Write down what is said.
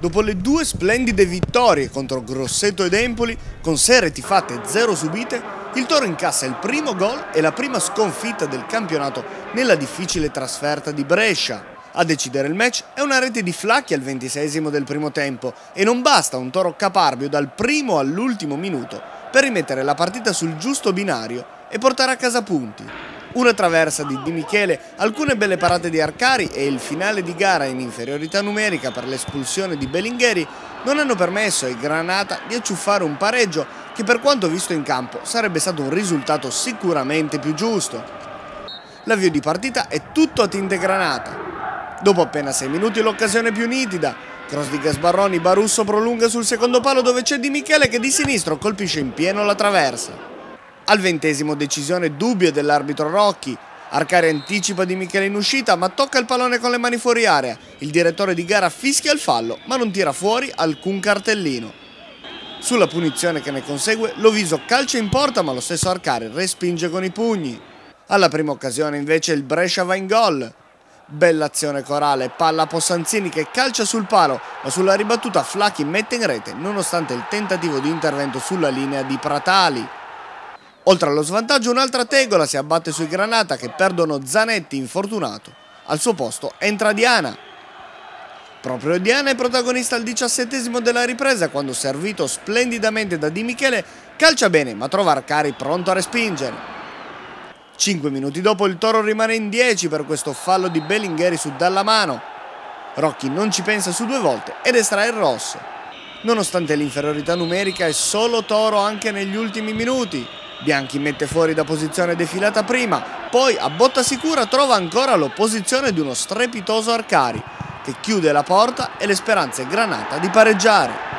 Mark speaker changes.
Speaker 1: Dopo le due splendide vittorie contro Grosseto ed Empoli, con sei reti fatte e zero subite, il Toro incassa il primo gol e la prima sconfitta del campionato nella difficile trasferta di Brescia. A decidere il match è una rete di Flacchi al ventisesimo del primo tempo e non basta un Toro caparbio dal primo all'ultimo minuto per rimettere la partita sul giusto binario e portare a casa punti una traversa di Di Michele, alcune belle parate di Arcari e il finale di gara in inferiorità numerica per l'espulsione di Bellingheri non hanno permesso ai Granata di acciuffare un pareggio che per quanto visto in campo sarebbe stato un risultato sicuramente più giusto. L'avvio di partita è tutto a tinte granata. Dopo appena 6 minuti l'occasione più nitida, cross di Gasbarroni, Barusso prolunga sul secondo palo dove c'è Di Michele che di sinistro colpisce in pieno la traversa. Al ventesimo decisione dubbio dell'arbitro Rocchi. Arcari anticipa di Michele in uscita ma tocca il pallone con le mani fuori area. Il direttore di gara fischia il fallo ma non tira fuori alcun cartellino. Sulla punizione che ne consegue Loviso calcia in porta ma lo stesso Arcari respinge con i pugni. Alla prima occasione invece il Brescia va in gol. Bella azione corale, palla a Possanzini che calcia sul palo, ma sulla ribattuta Flacchi mette in rete nonostante il tentativo di intervento sulla linea di Pratali. Oltre allo svantaggio un'altra tegola si abbatte sui Granata che perdono Zanetti infortunato. Al suo posto entra Diana. Proprio Diana è protagonista al diciassettesimo della ripresa quando servito splendidamente da Di Michele calcia bene ma trova Arcari pronto a respingere. Cinque minuti dopo il Toro rimane in 10 per questo fallo di Bellingheri su Dallamano. Rocchi non ci pensa su due volte ed estrae il rosso. Nonostante l'inferiorità numerica è solo Toro anche negli ultimi minuti. Bianchi mette fuori da posizione defilata prima, poi a botta sicura trova ancora l'opposizione di uno strepitoso Arcari, che chiude la porta e le speranze Granata di pareggiare.